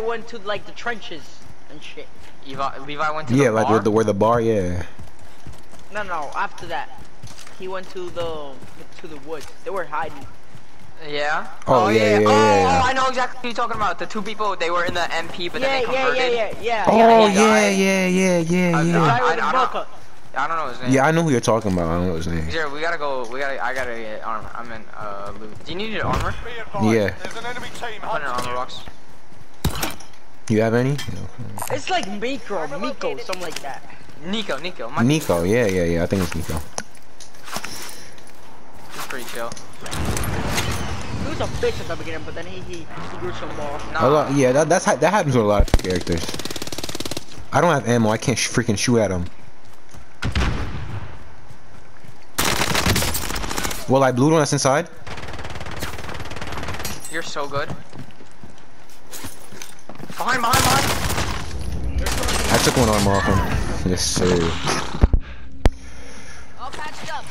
went to like the trenches and shit. Levi, Levi went to Yeah, the like bar. where the where the bar, yeah. No, no. After that, he went to the to the woods. They were hiding. Yeah. Oh, yeah, yeah, oh, yeah. oh, I know exactly what you're talking about. The two people, they were in the MP, but yeah, then they yeah, converted. yeah, yeah, yeah, Oh yeah. he yeah, yeah, yeah, yeah, I- The yeah. guy with I- I don't- I don't know his name. Yeah, I know who you're talking about. I don't know his name. Zero, we gotta go. We gotta. I gotta get armor. I'm in uh loot. Do you need your armor? Yeah. There's an enemy team Put in armor box. You have any? It's like Miko, Miko, something like that. Nico, Nico. My Nico, yeah, yeah, yeah. I think it's Nico. He's pretty chill. He was a bitch at the beginning, but then he he, he grew some balls. A lot, yeah, that that's ha- that happens with a lot of characters. I don't have ammo. I can't sh freaking shoot at him. Well, I blew one that's inside. You're so good. Behind, behind, behind. I took one armor off him. Yes, sir. All patched up.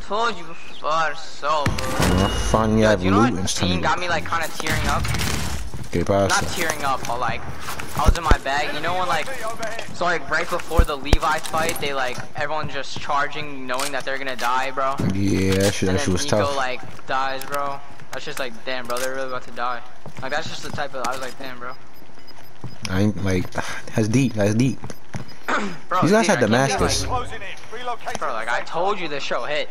Told you before, so. Uh, finally, I Yo, have do you know loot and scene stuff. got me like kind of tearing up? Okay, Not tearing up, but like I was in my bag. You know when like so like right before the Levi fight, they like everyone just charging, knowing that they're gonna die, bro. Yeah, that shit, And that shit then was Nico tough. like dies, bro. That's just like, damn, bro, they're really about to die. Like that's just the type of I was like, damn, bro. I ain't like that's deep. That's deep. Bro, These guys dude, had I can't Damascus. believe, Closing in. Relocating Like, bro, like I told you, this show hit.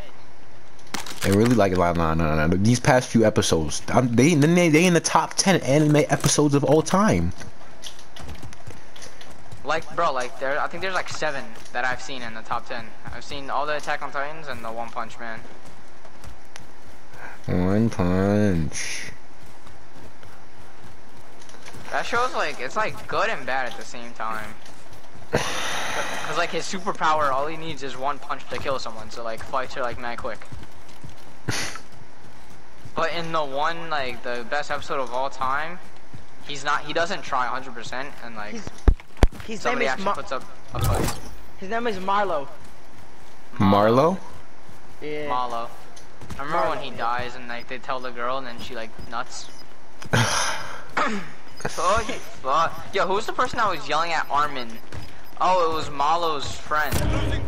They really like it. nah, nah, nah, nah. These past few episodes, um, they they they in the top ten anime episodes of all time. Like, bro, like there, I think there's like seven that I've seen in the top ten. I've seen all the Attack on Titans and the One Punch Man. One punch. That show's like it's like good and bad at the same time. Cause like his superpower, all he needs is one punch to kill someone. So like fights are like mad quick. But in the one like the best episode of all time, he's not. He doesn't try 100% and like He's- His name somebody is actually Mar puts up a fight. His name is Marlo. Marlo. Yeah. Malo. I remember when he dies and like they tell the girl and then she like nuts. oh, you fuck. Yo, who's the person that was yelling at Armin? Oh, it was Malo's friend.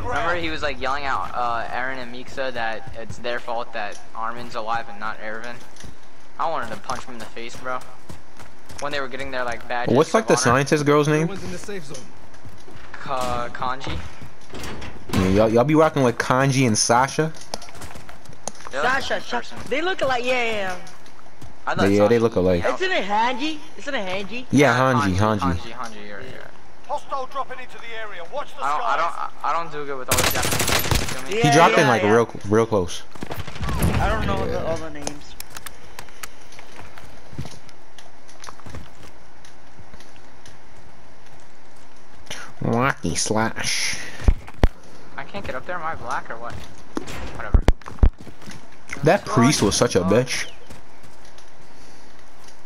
Remember he was like yelling out uh, Eren and Mikasa that it's their fault that Armin's alive and not Erwin. I wanted to punch him in the face, bro. When they were getting their like badges. What's like the honor. scientist girl's name? Everyone's in the safe zone. Ka- kanji. Yeah, y'all y'all be rocking with Kanji and Sasha. They're Sasha, same Sasha. They look alike. Yeah, yeah. I thought Yeah, they look alike. the yeah. Isn't it Hanji? Isn't it Hanji? Yeah, Hanji, Hanji, Hanji. Hanji, Hanji, you're, you're. Hostile dropping into the area. Watch the I don't, I don't, I don't do good with all the Japanese names. You feel me? Yeah. He dropped in like yeah. real real close. I don't know the, all the names. Rocky slash. I can't get up there. Am I black or what? Whatever. That priest was such a bitch.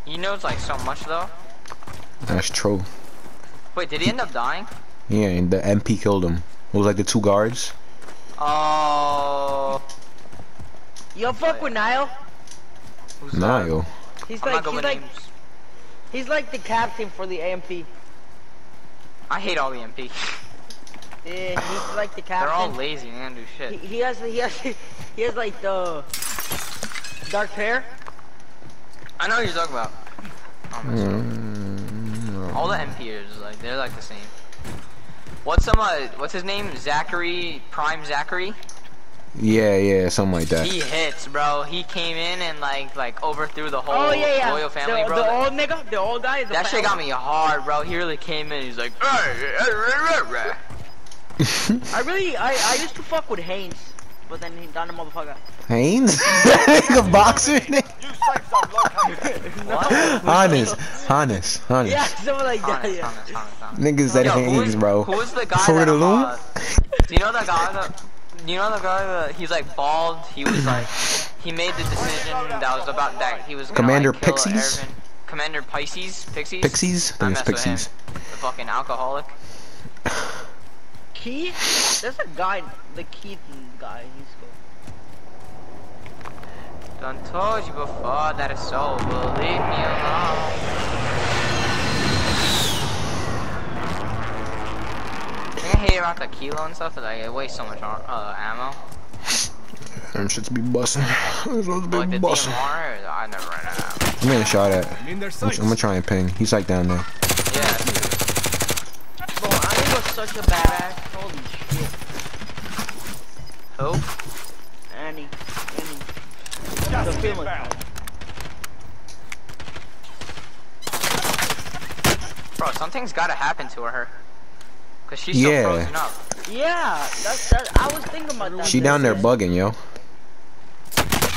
He knows like so much though. That's true. Wait, did he end up dying? Yeah, and the MP killed him. It was like the two guards. Oh. Yo, fuck with Nile. Who's that? Nile. He's I'm like he's like names. he's like the captain for the AMP. I hate all the MP. Yeah, he's like the captain. They're all lazy and do shit. he has he has he has like the dark hair. I know what you're talking about. Oh, my God. Mm, All the MPers, like they're like the same. What's some uh, what's his name? Zachary Prime Zachary. yeah, yeah, something like that. He hits, bro. He came in and like like overthrew the whole Oh yeah, yeah. royal family, the, bro. the old nigga, the old guy. The that shit got me hard, bro. He really came in. He's like, "Hey, I really I I used to fuck with Haynes, but then he done a motherfucker. Haynes? a boxer? New safe zone located. Honest, honest, honest. Yeah, something like that. Honest, Yeah. honest, honest, honest. Niggas said Yo, Haynes, is- bro. Who is the guy For that, the loom? uh, do you know the guy that, you know the guy that, he's like bald, he was like, he made the decision that was about that he was gonna Commander like, kill Pixies? Erwin. Commander Pisces? Pixies? Pixies? I I think it's with him. Pixies. The fucking alcoholic. Key? There's a guy, the Keaton guy. He's cool. Done told you before that it's over. Leave me alone. I hate about the kilo and stuff. Like it wastes so much uh, ammo. Them shits be busting. Them shits But like be busting. I never ran out. of ammo. I'm getting shot at. I'm I'm. I'm gonna try and ping. He's like down there. Yeah. Bro, I was such a badass. Holy shit. Who? Annie. Annie. Gas The feeling. Bro, something's gotta happen to her. Cause she's so Yeah. frozen up. Yeah, that's that. I was thinking about that. She down there bugging, yo.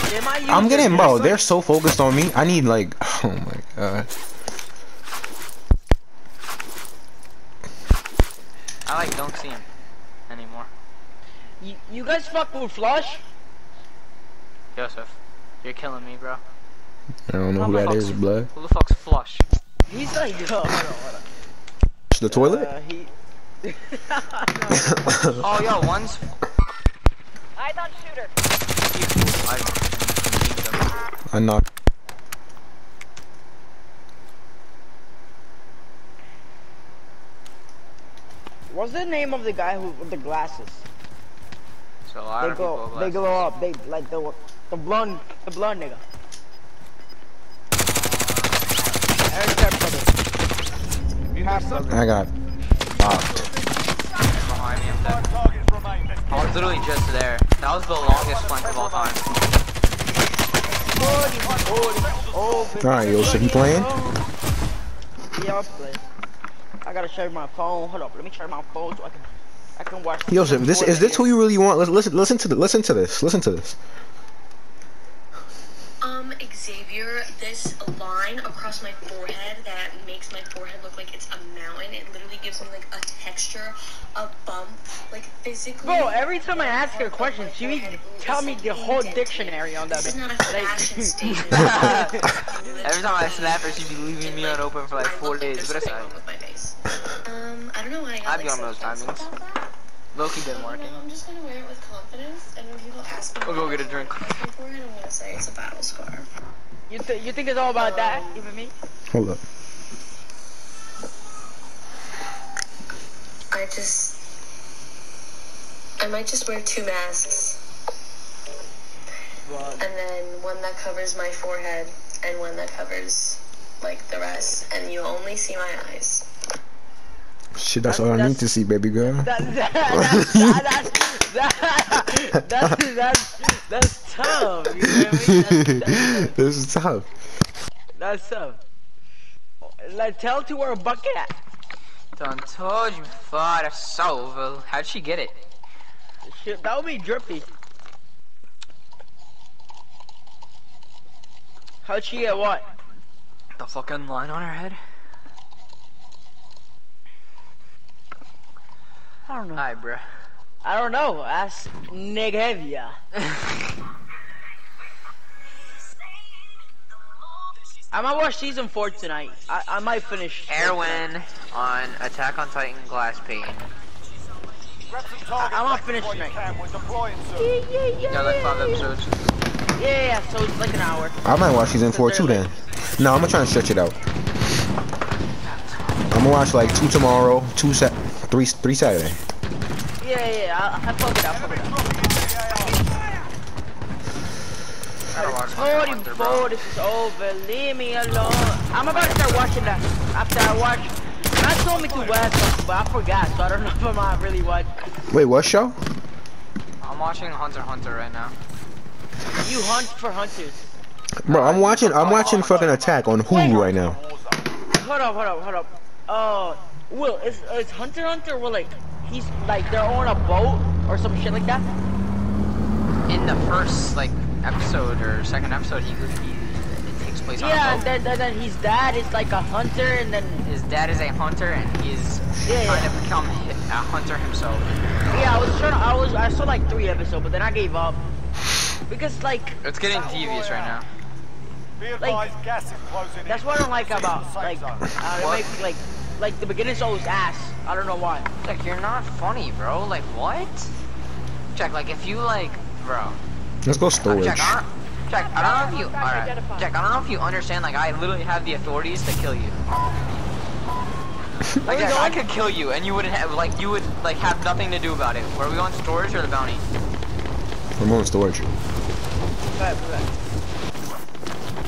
They might use I'm getting, bro. They're so focused on me. I need like, oh my god. I like don't see him anymore. You, you guys fuck with Floch? Joseph, you're killing me, bro. I don't know How who the that fuck's- is, blood. Who the fuck's Floch? He's like, oh, hold on, hold on. The toilet? Uh, he. Oh, yo, one's. I thought shooter. I, I knocked. What's the name of the guy who with the glasses? So a lot They of go, people. they glow up. They like the the blonde, the blonde nigga. Aaron Carr brother. In their Half I got popped. behind me. I'm dead. targets remain. Let's I was literally just there. That was the longest flank of all time. Alright, yo, so he playing? Yeah, I'm playing. I gotta charge my phone. Hold up, let me charge my phone so I can I can watch. Yo, so this is this who you really want? Listen, listen, listen to the, listen to this. Listen to this. Um, Xavier, this line across my forehead that makes my forehead look like it's a mountain, it literally gives me like a texture, a bump, like physically. Bro, every time I ask her a question, she My be tell me the whole indented. dictionary on that. This is not a fashion statement. Every time I snap her, she'd be leaving me unopened for like four days. But it's something with my face. Um, I don't know why I got I'd like be on so those offensive timings. About that. Loki been You working. know, I'm just gonna wear it with confidence, and when people ask me, We'll go what get a drink. across my forehead, I'm gonna say it's a battle scar. You th you think it's all about that? Even me? Hold up. I just. I might just wear two masks. Well, And then one that covers my forehead and one that covers, like, the rest. And you only see my eyes. Shit, that's all I need to see, baby girl. that, that, that, that, that, that's that's that's tough. You know what I mean? That's, that's, this is tough. that's tough. Like tell to wear a bucket hat. Done told you before. That's over. How'd she get it? Shit, that would be drippy. How'd she get what? The fucking line on her head. I don't know. Alright, bruh. I don't know. Ask Negevia. I might watch season four tonight. I, I might finish. Erwin on Attack on Titan glass painting. Grab some targets I- I wanna back finish before tonight. can. We're deploying Yeah, yeah, yeah. Got like five episodes. Yeah, yeah, yeah. So it's like an hour. I might watch season four too then. No, I'm gonna try and stretch it out. I'm gonna watch like two tomorrow, two set, three, three Saturday. Yeah, yeah. yeah. I, I fuck it. I fuck it. Gotta watch Hunter x Hunter, bro. this is over. Leave me alone. I'm about to start watching that. After I watch, Matt told me to watch something, but I forgot, so I don't know if I'm not really watch. Wait, what show? I'm watching Hunter Hunter right now. You hunt for hunters. Bro, I'm watching, I'm watching fucking Attack on Hulu right now. Hold up, hold up, hold up. Uh, Will, is is Hunter Hunter? Will like he's like they're on a boat or some shit like that? In the first like episode or second episode, he, he it takes place on Yeah, a and boat. then, then then his dad is like a hunter, and then His dad is a hunter, and he's Yeah, trying yeah. to become a hunter himself. yeah, I was trying. To, I was I saw like three episodes, but then I gave up because like It's getting devious right now. Be Like, gas is closing in. that's what I don't like about like uh, it makes like like the beginning's always ass. I don't know why. Like you're not funny, bro. Like what? Check. Like if you like, bro. Let's go Uh, storage. Check. I don't, Jack, I don't know if you, alright, Jack, I don't know if you understand, like, I literally have the authorities to kill you. Like, Jack, I could kill you, and you wouldn't have, like, you would, like, have nothing to do about it. Were we on storage or the bounty? I'm on storage. Back, back.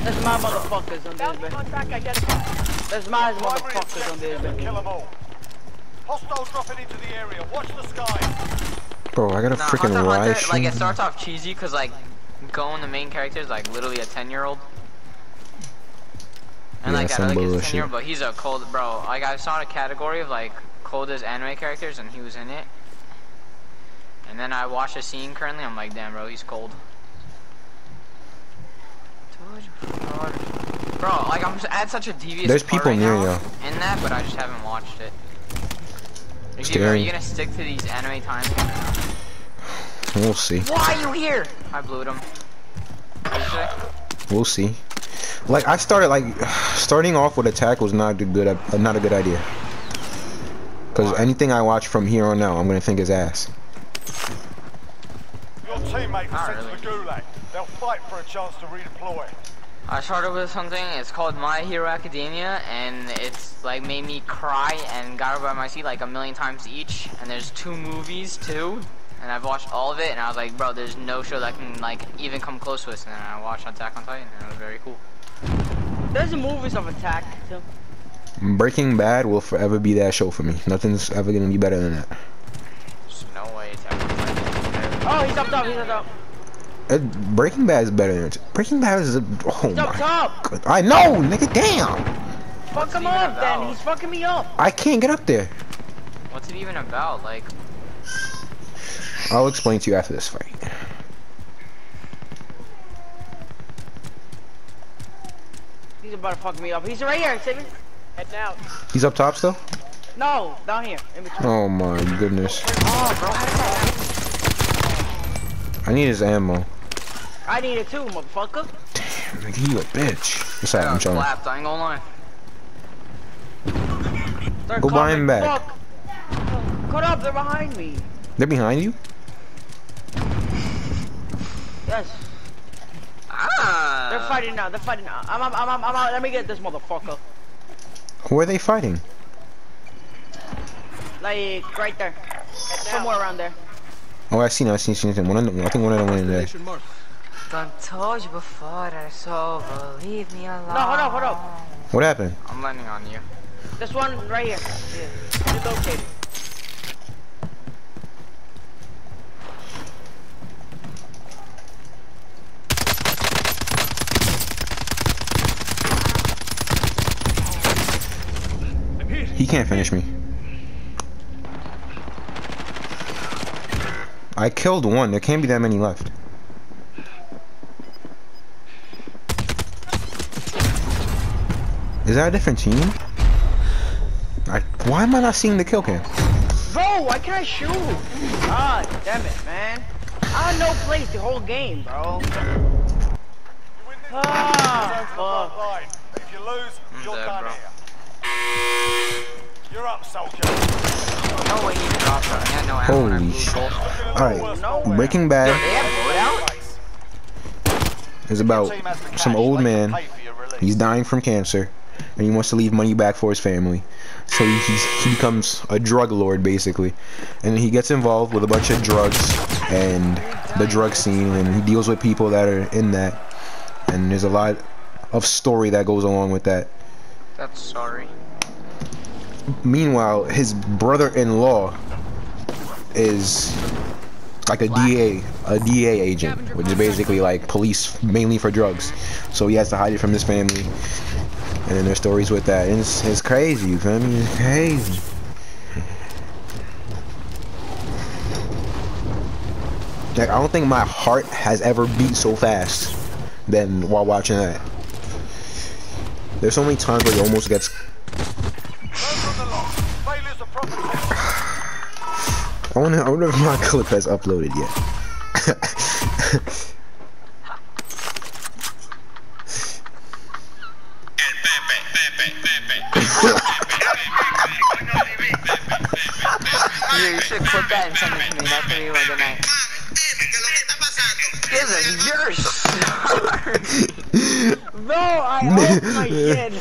That's my motherfuckers on this, Bounty man. contract identified. That's my Primary motherfuckers on this, objective, man. kill them all. Hostiles dropping into the area. Watch the sky. Bro, I got a No, freaking Hunter Hunter, like, it starts off cheesy, because, like, going the main character is, like, literally a 10-year-old. And, Yeah, like, I some like his bullshit. 10 year old, but he's a cold, bro. Like, I saw a category of, like, coldest anime characters, and he was in it. And then I watched a scene currently, I'm like, damn, bro, he's cold. Bro, like, I'm just at such a devious There's people right near now you. in that, but I just haven't watched it. Are you, are you gonna stick to these anime times? We'll see. Why are you here? I blew them. What'd you say? We'll see. Like I started like starting off with attack was not a good uh, not a good idea. Cause anything I watch from here on out, I'm gonna think is ass. Your teammate was Not sent to the gulag. They'll fight for a chance to redeploy. I started with something, it's called My Hero Academia, and it's like made me cry and got up by my seat like a million times each. And there's two movies too, and I've watched all of it, and I was like, bro, there's no show that can like even come close to this. And then I watched Attack on Titan, and it was very cool. There's movies of attack too. Breaking Bad will forever be that show for me. Nothing's ever gonna be better than that. There's no way Attack on Titan. Oh, he's up top. He's up top. Uh, Breaking Bad is better than it. Breaking Bad is a, oh He's my. top. God. I know, nigga. Damn. Fuck him it even up, then. He's fucking me up. I can't get up there. What's it even about? Like, I'll explain to you after this fight. He's about to fuck me up. He's right here, Simon. Heading out. He's up top still. No, down here. In between. Oh my goodness. oh, bro, how did that happen? I need his ammo. I need it too, motherfucker. Damn, nigga, you a bitch. What's I up, I'm got trying. slapped, I ain't gonna lie. They're Go buy him back. Fuck. Cut up. They're behind me. They're behind you. Yes. Ah! They're fighting now. They're fighting now. I'm, I'm, I'm, I'm, I'm out. Let me get this motherfucker. Who are they fighting? Like right there. Somewhere around there. Oh, I seen, I see. seen him. One of them, I think one of them went in there. Done told you before that it's over. Leave me alone. No, hold up, hold up. What happened? I'm landing on you. This one right here. Yeah. Relocated. He can't finish me. I killed one. There can't be that many left. Is that a different team? I, why am I not seeing the kill cam? Bro, why can't I shoot? God damn it, man. I had no place the whole game, bro. You win this, Ah, return to the front fuck. line. If you lose, I'm you're dead, done bro. here. You're up, soldier. No way he dropped that. He had no ammo and I Holy shit. Alright, Nowhere. Breaking Bad they is about Team has the some old man. pay for your release. He's dying from cancer, and he wants to leave money back for his family. So he, he becomes a drug lord, basically. And he gets involved with a bunch of drugs and the drug scene, and he deals with people that are in that. And there's a lot of story that goes along with that. That's sorry. Meanwhile, his brother-in-law is like a DA, a DA agent, which is basically like police mainly for drugs. So he has to hide it from his family. And then there's stories with that. And it's, it's crazy, you feel me? It's crazy. Like, I don't think my heart has ever beat so fast than while watching that. There's so many times where he almost gets I wonder, I wonder if my clip has uploaded yet. send this email to you night. This is your smart. I hope my kid.